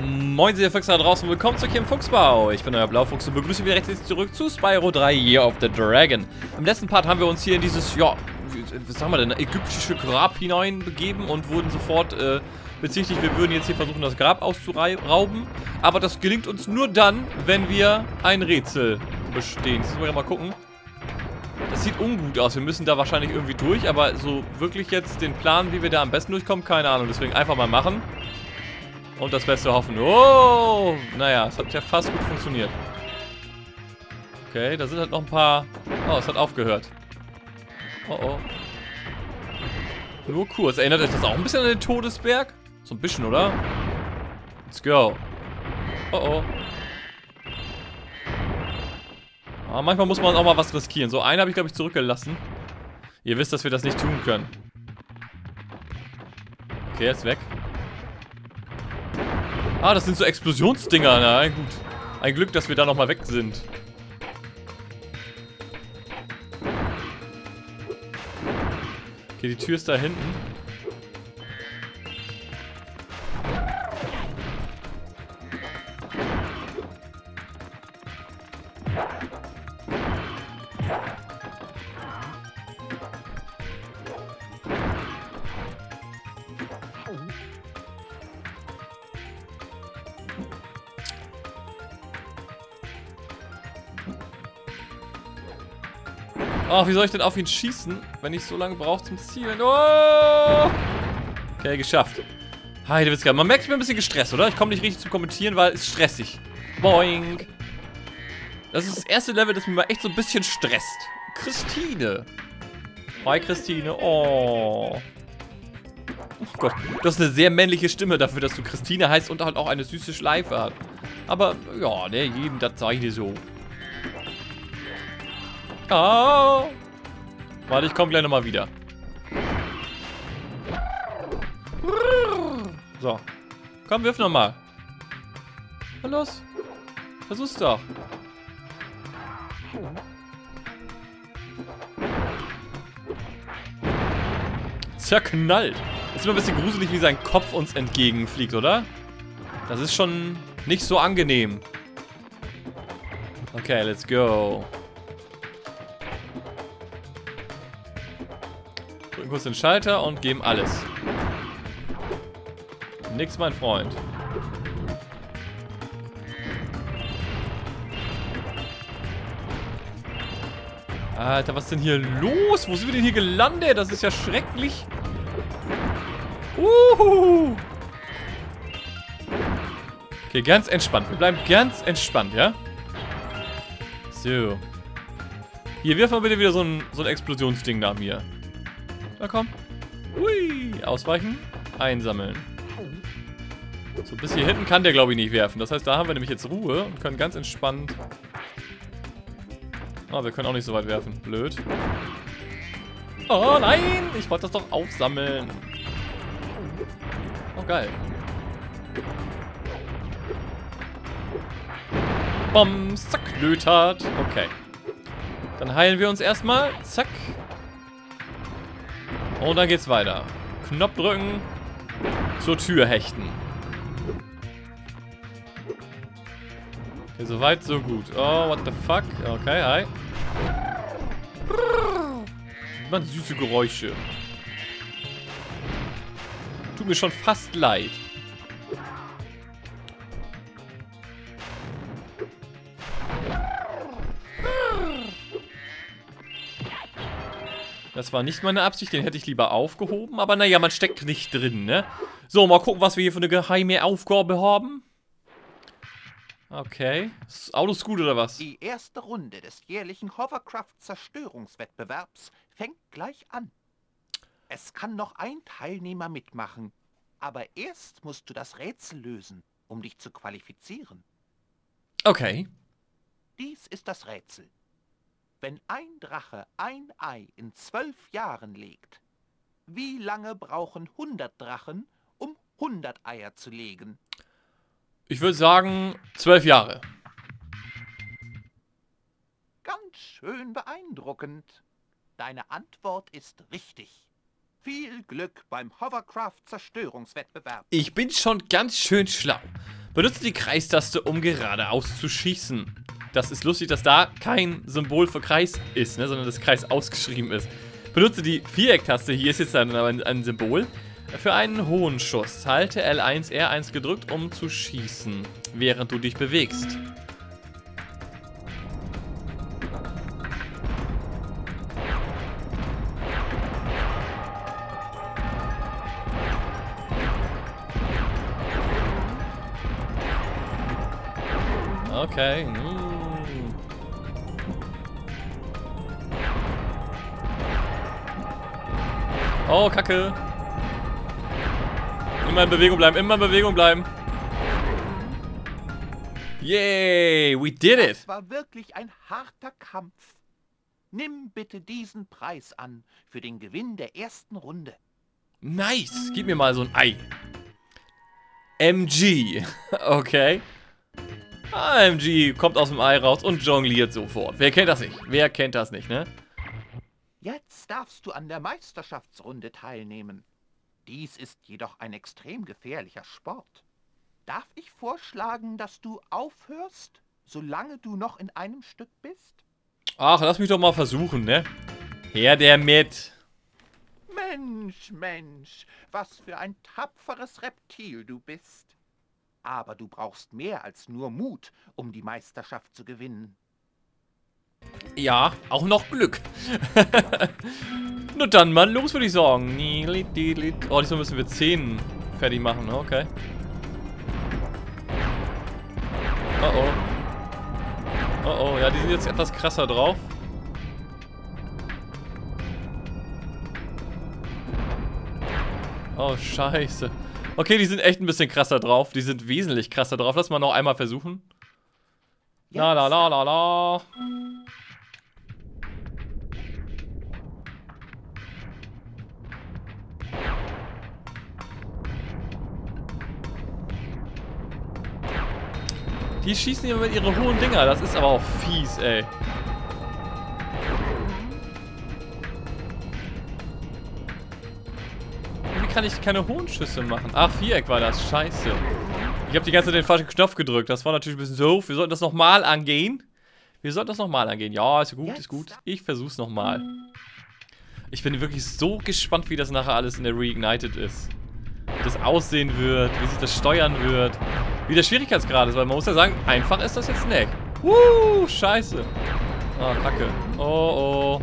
Moin, ihr Füchse da draußen, willkommen zurück hier im Fuchsbau. Ich bin euer Blaufuchs und begrüße wieder recht zurück zu Spyro 3 Year of the Dragon. Im letzten Part haben wir uns hier in dieses, ja, was sagen wir denn, ägyptische Grab hineinbegeben und wurden sofort äh, bezichtigt, wir würden jetzt hier versuchen, das Grab auszurauben. Aber das gelingt uns nur dann, wenn wir ein Rätsel bestehen. Jetzt müssen wir mal gucken. Das sieht ungut aus. Wir müssen da wahrscheinlich irgendwie durch, aber so wirklich jetzt den Plan, wie wir da am besten durchkommen, keine Ahnung. Deswegen einfach mal machen. Und das Beste hoffen. Oh! Naja, es hat ja fast gut funktioniert. Okay, da sind halt noch ein paar... Oh, es hat aufgehört. Oh, oh. Nur kurz. Erinnert euch das auch ein bisschen an den Todesberg? So ein bisschen, oder? Let's go. Oh, oh. Aber manchmal muss man auch mal was riskieren. So, einen habe ich, glaube ich, zurückgelassen. Ihr wisst, dass wir das nicht tun können. Okay, er ist weg. Ah, das sind so Explosionsdinger. Na gut. Ein Glück, dass wir da nochmal weg sind. Okay, die Tür ist da hinten. Oh, wie soll ich denn auf ihn schießen, wenn ich so lange brauche zum Zielen? Oh! Okay, geschafft. Heidewitzka, man merkt, ich bin ein bisschen gestresst, oder? Ich komme nicht richtig zum Kommentieren, weil es stressig. Boing. Das ist das erste Level, das mich mal echt so ein bisschen stresst. Christine. Hi, Christine. Oh. Oh Gott, das ist eine sehr männliche Stimme dafür, dass du Christine heißt und halt auch eine süße Schleife hat. Aber, ja, ne, jedem das sage ich dir so. Oh. Warte, ich komme gleich nochmal wieder. So. Komm, wirf nochmal. Na los. Versuch's doch. Zerknallt. Ist immer ein bisschen gruselig, wie sein Kopf uns entgegenfliegt, oder? Das ist schon nicht so angenehm. Okay, let's go. Drücken kurz den Schalter und geben alles. Nix, mein Freund. Alter, was ist denn hier los? Wo sind wir denn hier gelandet? Das ist ja schrecklich. Uhuhu. Okay, ganz entspannt. Wir bleiben ganz entspannt, ja? So. Hier, wirf mal bitte wieder so ein, so ein Explosionsding nach mir. Na komm. Hui. Ausweichen. Einsammeln. So, bis hier hinten kann der, glaube ich, nicht werfen. Das heißt, da haben wir nämlich jetzt Ruhe und können ganz entspannt... Ah, wir können auch nicht so weit werfen. Blöd. Oh, nein! Ich wollte das doch aufsammeln. Oh, geil. Bombs, zack, Lötert. Okay. Dann heilen wir uns erstmal. Zack. Und dann geht's weiter. Knopf drücken. Zur Tür hechten. Okay, soweit, so gut. Oh, what the fuck? Okay, hi. Man süße Geräusche. Tut mir schon fast leid. Das war nicht meine Absicht, den hätte ich lieber aufgehoben. Aber naja, man steckt nicht drin, ne? So, mal gucken, was wir hier für eine geheime Aufgabe haben. Okay. Das Auto ist gut, oder was? Die erste Runde des jährlichen Hovercraft-Zerstörungswettbewerbs fängt gleich an. Es kann noch ein Teilnehmer mitmachen. Aber erst musst du das Rätsel lösen, um dich zu qualifizieren. Okay. Dies ist das Rätsel. Wenn ein Drache ein Ei in zwölf Jahren legt, wie lange brauchen 100 Drachen, um 100 Eier zu legen? Ich würde sagen, zwölf Jahre. Ganz schön beeindruckend. Deine Antwort ist richtig. Viel Glück beim Hovercraft-Zerstörungswettbewerb. Ich bin schon ganz schön schlau. Benutze die Kreistaste, um geradeaus zu schießen. Das ist lustig, dass da kein Symbol für Kreis ist, ne, sondern das Kreis ausgeschrieben ist. Benutze die Viereck-Taste, hier ist jetzt ein, ein, ein Symbol, für einen hohen Schuss. Halte L1, R1 gedrückt, um zu schießen, während du dich bewegst. Oh, Kacke. Immer in Bewegung bleiben, immer in Bewegung bleiben. Yay, we did it. Das war wirklich ein harter Kampf. Nimm bitte diesen Preis an für den Gewinn der ersten Runde. Nice. Gib mir mal so ein Ei. MG. Okay. AMG kommt aus dem Ei raus und jongliert sofort. Wer kennt das nicht? Wer kennt das nicht, ne? Jetzt darfst du an der Meisterschaftsrunde teilnehmen. Dies ist jedoch ein extrem gefährlicher Sport. Darf ich vorschlagen, dass du aufhörst, solange du noch in einem Stück bist? Ach, lass mich doch mal versuchen, ne? Her der mit. Mensch, Mensch, was für ein tapferes Reptil du bist. Aber du brauchst mehr als nur Mut, um die Meisterschaft zu gewinnen. Ja, auch noch Glück. Nur dann mal los, würde ich sagen. Oh, diesmal müssen wir 10 fertig machen, ne? okay. Oh oh. Oh oh, ja, die sind jetzt etwas krasser drauf. Oh, scheiße. Okay, die sind echt ein bisschen krasser drauf. Die sind wesentlich krasser drauf. Lass mal noch einmal versuchen. La la la la la. Die schießen immer mit ihren hohen Dinger. Das ist aber auch fies, ey. kann ich keine hohen Schüsse machen? Ach, Viereck war das. Scheiße. Ich habe die ganze Zeit den falschen Knopf gedrückt. Das war natürlich ein bisschen doof. Wir sollten das nochmal angehen. Wir sollten das nochmal angehen. Ja, ist gut, ist gut. Ich versuch's nochmal. Ich bin wirklich so gespannt, wie das nachher alles in der Reignited ist. Wie das aussehen wird, wie sich das steuern wird. Wie der Schwierigkeitsgrad ist, weil man muss ja sagen, einfach ist das jetzt nicht. Uh, scheiße. Oh, kacke. Oh, oh.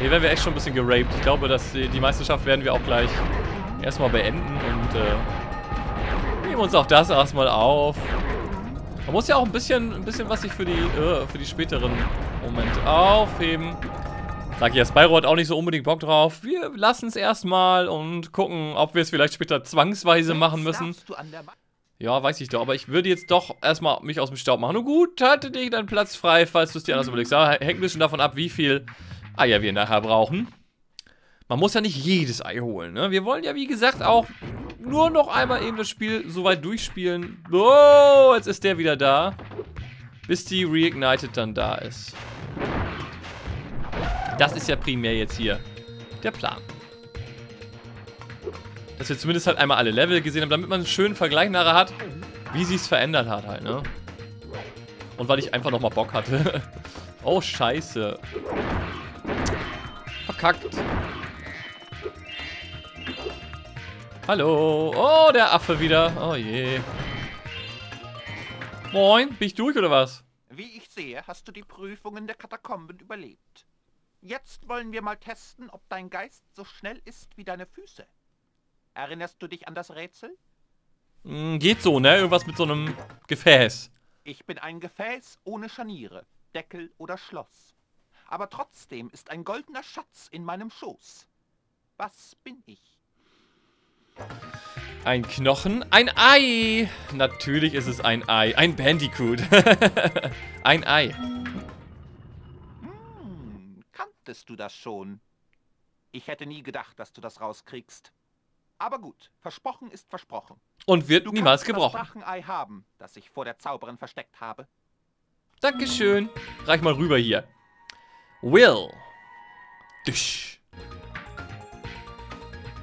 Hier werden wir echt schon ein bisschen geraped. Ich glaube, dass die, die Meisterschaft werden wir auch gleich erstmal beenden und äh, nehmen uns auch das erstmal auf. Man muss ja auch ein bisschen, ein bisschen was sich für die, äh, für die späteren Momente aufheben. Sag ich ja, Spyro hat auch nicht so unbedingt Bock drauf. Wir lassen es erstmal und gucken, ob wir es vielleicht später zwangsweise machen müssen. Ja, weiß ich doch, aber ich würde jetzt doch erstmal mich aus dem Staub machen. Und gut, halte dich deinen Platz frei, falls du es dir anders überlegst. Ja, hängt ein bisschen davon ab, wie viel Eier wir nachher brauchen. Man muss ja nicht jedes Ei holen, ne? Wir wollen ja, wie gesagt, auch nur noch einmal eben das Spiel so weit durchspielen. Oh, jetzt ist der wieder da. Bis die Reignited dann da ist. Das ist ja primär jetzt hier der Plan. Dass wir zumindest halt einmal alle Level gesehen haben, damit man einen schönen Vergleich nachher hat, wie sie es verändert hat halt, ne? Und weil ich einfach nochmal Bock hatte. oh, scheiße. Verkackt. Hallo. Oh, der Affe wieder. Oh je. Moin, bin ich durch oder was? Wie ich sehe, hast du die Prüfungen der Katakomben überlebt. Jetzt wollen wir mal testen, ob dein Geist so schnell ist wie deine Füße. Erinnerst du dich an das Rätsel? Mm, geht so, ne? Irgendwas mit so einem Gefäß. Ich bin ein Gefäß ohne Scharniere, Deckel oder Schloss. Aber trotzdem ist ein goldener Schatz in meinem Schoß. Was bin ich? Ein Knochen, ein Ei. Natürlich ist es ein Ei. Ein Bandicoot. ein Ei. Hm, kanntest du das schon? Ich hätte nie gedacht, dass du das rauskriegst. Aber gut, versprochen ist versprochen. Und wird du niemals gebrochen. Das Drachenei haben, das ich vor der Zauberin versteckt habe. Dankeschön. Reich mal rüber hier. Will. Düsch.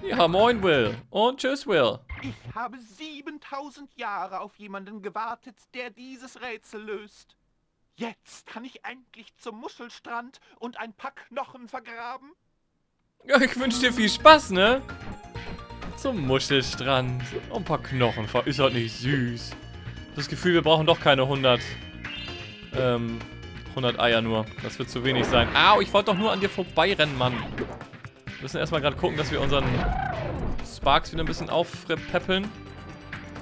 Ja, moin Will. Und tschüss Will. Ich habe 7000 Jahre auf jemanden gewartet, der dieses Rätsel löst. Jetzt kann ich endlich zum Muschelstrand und ein paar Knochen vergraben. Ja, ich wünsche dir viel Spaß, ne? Zum Muschelstrand. Und ein paar Knochen. Ist halt nicht süß. Das Gefühl, wir brauchen doch keine 100. Ähm, 100 Eier nur. Das wird zu wenig sein. Au, ich wollte doch nur an dir vorbeirennen, Mann. Wir müssen erstmal gerade gucken, dass wir unseren Sparks wieder ein bisschen aufpeppeln.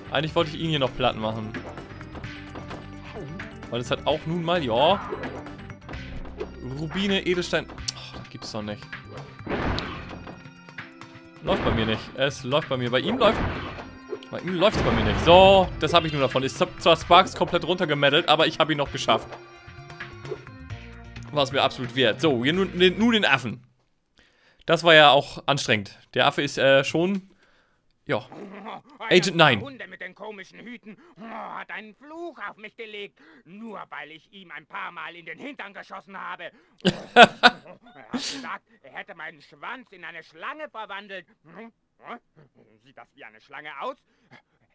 Eigentlich wollte ich ihn hier noch platt machen. Weil es hat auch nun mal, ja. Rubine, Edelstein. Oh, das gibt's doch nicht. Läuft bei mir nicht. Es läuft bei mir. Bei ihm läuft... Bei ihm läuft es bei mir nicht. So, das habe ich nur davon. Ist zwar Sparks komplett runtergemeddelt, aber ich habe ihn noch geschafft. War es mir absolut wert. So, hier nun, nun den Affen. Das war ja auch anstrengend. Der Affe ist äh, schon... Ja. Agent 9. Hunde mit den komischen Hüten oh, hat einen Fluch auf mich gelegt, nur weil ich ihm ein paar Mal in den Hintern geschossen habe. er hat gesagt, er hätte meinen Schwanz in eine Schlange verwandelt. Sieht das wie eine Schlange aus?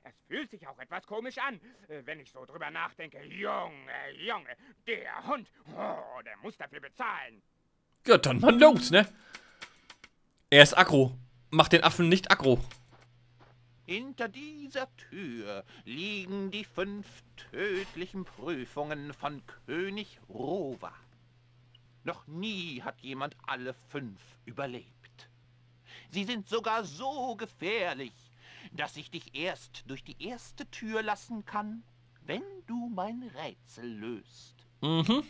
Es fühlt sich auch etwas komisch an, wenn ich so drüber nachdenke. Junge, Junge, der Hund, oh, der muss dafür bezahlen. Ja, dann mal los, ne? Er ist aggro. Mach den Affen nicht aggro. Hinter dieser Tür liegen die fünf tödlichen Prüfungen von König Rova. Noch nie hat jemand alle fünf überlebt. Sie sind sogar so gefährlich, dass ich dich erst durch die erste Tür lassen kann, wenn du mein Rätsel löst. Mhm.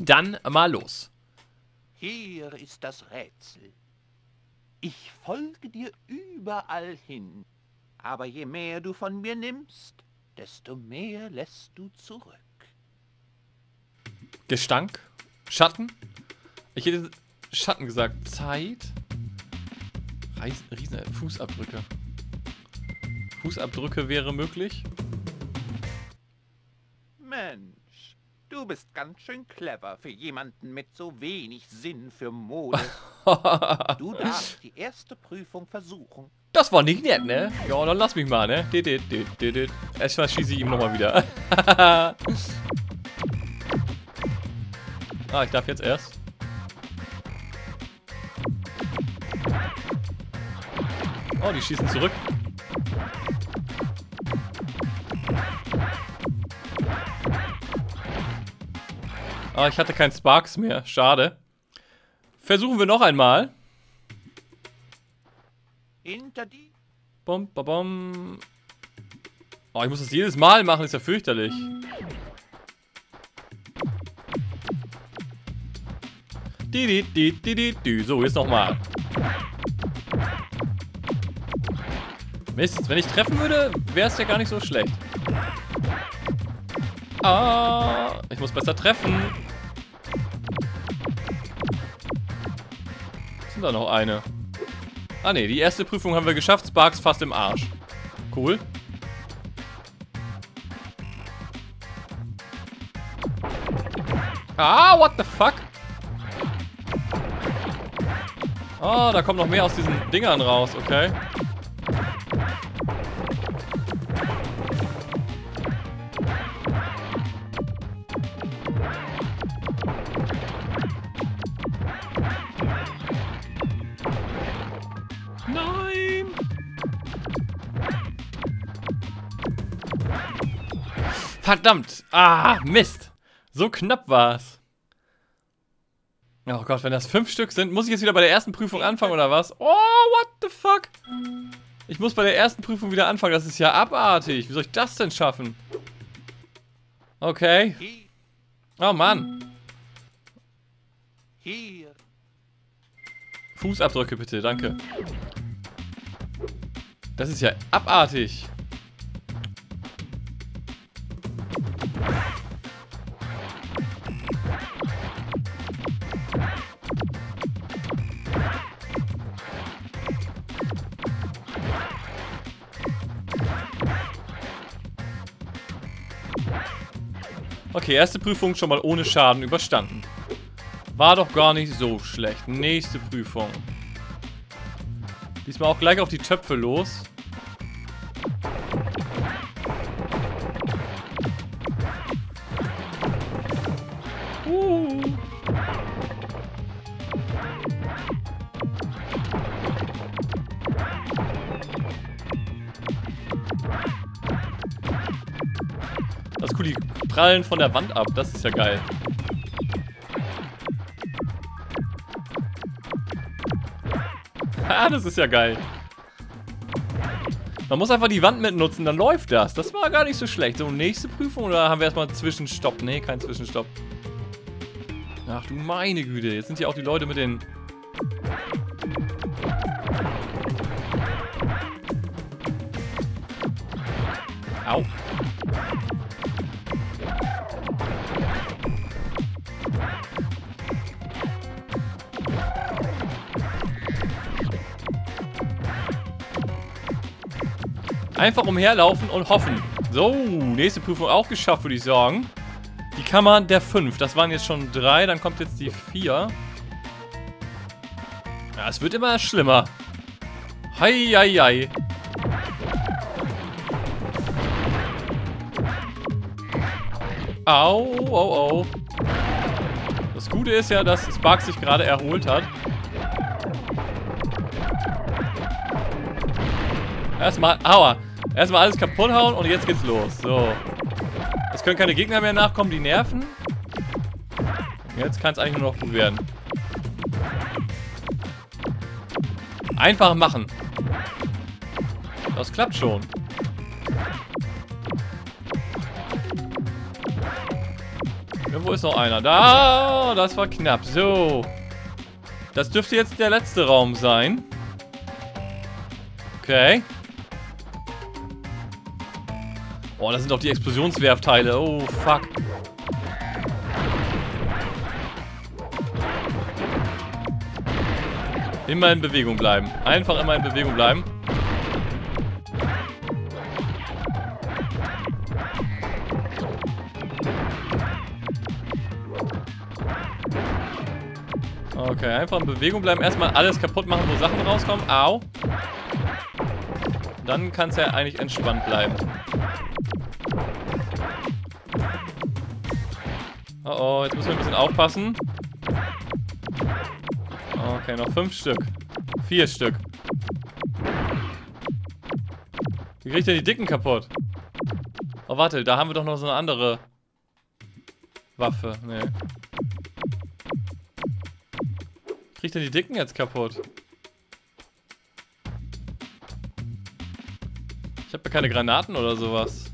Dann mal los. Hier ist das Rätsel. Ich folge dir überall hin, aber je mehr du von mir nimmst, desto mehr lässt du zurück. Gestank? Schatten? Ich hätte Schatten gesagt. Zeit? Reis, riesen Fußabdrücke. Fußabdrücke wäre möglich. Mensch, du bist ganz schön clever für jemanden mit so wenig Sinn für Mode. du darfst die erste Prüfung versuchen. Das war nicht nett, ne? Ja, dann lass mich mal, ne? Erstmal schieße ich ihm nochmal wieder. ah, ich darf jetzt erst. Oh, die schießen zurück. Ah, ich hatte keinen Sparks mehr. Schade. Versuchen wir noch einmal. Hinter die. Bom, bom, bom. Oh, ich muss das jedes Mal machen, ist ja fürchterlich. Die, die, die, die, die. So, jetzt nochmal. Mist, wenn ich treffen würde, wäre es ja gar nicht so schlecht. Ah, ich muss besser treffen. Denn da noch eine? Ah ne, die erste Prüfung haben wir geschafft. Sparks fast im Arsch. Cool. Ah, what the fuck? Oh, da kommt noch mehr aus diesen Dingern raus, okay. Verdammt. Ah, Mist. So knapp war's. Oh Gott, wenn das fünf Stück sind, muss ich jetzt wieder bei der ersten Prüfung anfangen oder was? Oh, what the fuck? Ich muss bei der ersten Prüfung wieder anfangen. Das ist ja abartig. Wie soll ich das denn schaffen? Okay. Oh Mann. Fußabdrücke bitte, danke. Das ist ja abartig. Okay, erste Prüfung schon mal ohne Schaden überstanden. War doch gar nicht so schlecht. Nächste Prüfung. Diesmal auch gleich auf die Töpfe los. Prallen von der Wand ab. Das ist ja geil. Ah, das ist ja geil. Man muss einfach die Wand mitnutzen, dann läuft das. Das war gar nicht so schlecht. So, nächste Prüfung oder haben wir erstmal einen Zwischenstopp? Nee, kein Zwischenstopp. Ach du meine Güte, jetzt sind hier auch die Leute mit den... Einfach umherlaufen und hoffen. So, nächste Prüfung auch geschafft, würde ich sagen. Die Kammer der 5. Das waren jetzt schon drei, dann kommt jetzt die 4. Ja, es wird immer schlimmer. Hei, hei, hei. Au, au, au. Das Gute ist ja, dass Spark sich gerade erholt hat. Erstmal, aua. Erstmal alles kaputt hauen und jetzt geht's los. So. Es können keine Gegner mehr nachkommen, die nerven. Jetzt kann es eigentlich nur noch gut werden. Einfach machen. Das klappt schon. Irgendwo ist noch einer. Da, das war knapp. So. Das dürfte jetzt der letzte Raum sein. Okay. Oh, das sind doch die Explosionswerfteile. Oh, fuck. Immer in Bewegung bleiben. Einfach immer in Bewegung bleiben. Okay, einfach in Bewegung bleiben. Erstmal alles kaputt machen, wo Sachen rauskommen. Au. Dann kann es ja eigentlich entspannt bleiben. Oh oh, jetzt müssen wir ein bisschen aufpassen. Okay, noch fünf Stück. Vier Stück. Wie kriegt er die Dicken kaputt? Oh, warte, da haben wir doch noch so eine andere Waffe. Nee. Kriegt er die Dicken jetzt kaputt? Ich habe ja keine Granaten oder sowas.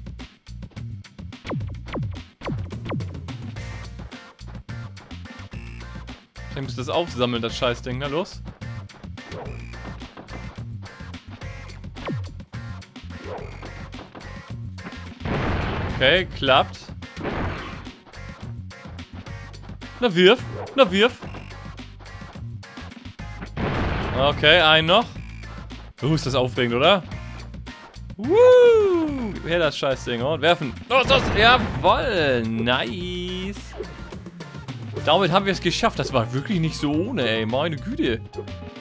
Ich muss das aufsammeln, das Scheißding. Na los. Okay, klappt. Na wirf. Na wirf. Okay, ein noch. Uh, ist das aufregend, oder? Woo! Her das Scheißding. Und werfen. Los, los. Jawoll. Nice. Damit haben wir es geschafft. Das war wirklich nicht so ohne, ey. Meine Güte.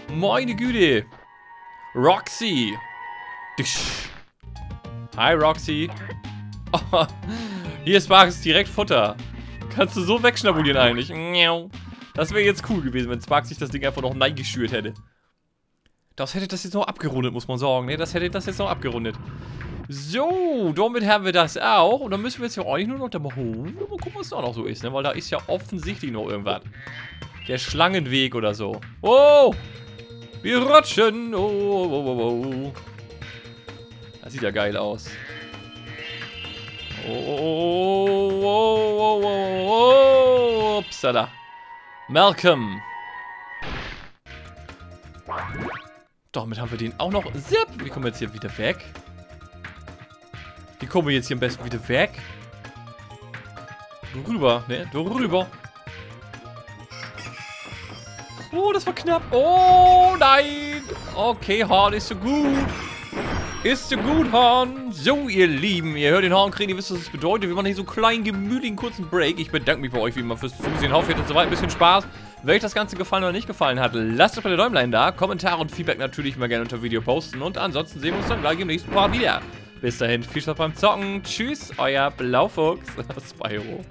Meine Güte. Roxy. Hi, Roxy. Oh, hier ist Sparks direkt Futter. Kannst du so wegschnabulieren eigentlich. Das wäre jetzt cool gewesen, wenn Sparks sich das Ding einfach noch neiggeschürt hätte. Das hätte das jetzt noch abgerundet, muss man sagen. Ne, das hätte das jetzt noch abgerundet. So, damit haben wir das auch. Und dann müssen wir jetzt ja eigentlich nur noch da mal holen. Mal gucken, was da noch so ist, ne? Weil da ist ja offensichtlich noch irgendwas. Der Schlangenweg oder so. Oh! Wir rutschen! Oh, oh, oh, oh. oh. Das sieht ja geil aus. Oh, oh, oh, oh, oh, oh. Upsala. Malcolm. Damit haben wir den auch noch. Zip. Wie kommen wir jetzt hier wieder weg? Wie kommen wir jetzt hier am besten wieder weg? Rüber, ne? Rüber. Oh, das war knapp. Oh, nein. Okay, Horn ist so gut. Ist so gut, Horn. So, ihr Lieben, ihr hört den Horn kriegen, ihr wisst, was das bedeutet. Wir machen hier so einen kleinen, gemütlichen, kurzen Break. Ich bedanke mich bei euch wie immer fürs Zusehen. Hoffe, ihr hattet soweit ein bisschen Spaß. Wenn euch das Ganze gefallen oder nicht gefallen hat, lasst euch bei der Däumlein da. Kommentare und Feedback natürlich mal gerne unter Video posten. Und ansonsten sehen wir uns dann gleich im nächsten Part wieder. Bis dahin, viel Spaß beim Zocken. Tschüss, euer Blaufuchs aus Spyro.